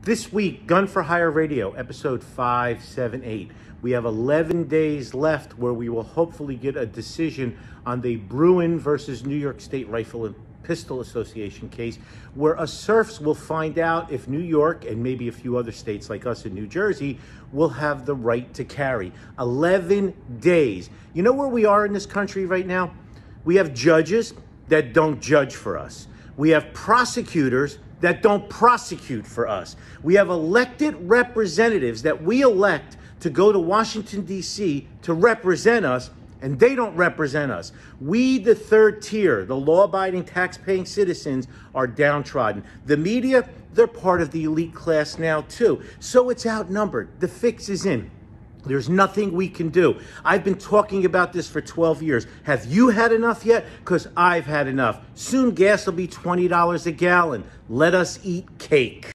This week, Gun for Hire Radio, episode 578. We have 11 days left where we will hopefully get a decision on the Bruen versus New York State Rifle and Pistol Association case, where a serfs will find out if New York and maybe a few other states like us in New Jersey will have the right to carry. 11 days. You know where we are in this country right now? We have judges that don't judge for us. We have prosecutors that don't prosecute for us. We have elected representatives that we elect to go to Washington, D.C. to represent us, and they don't represent us. We, the third tier, the law abiding, tax paying citizens, are downtrodden. The media, they're part of the elite class now, too. So it's outnumbered. The fix is in. There's nothing we can do. I've been talking about this for 12 years. Have you had enough yet? Because I've had enough. Soon gas will be $20 a gallon. Let us eat cake.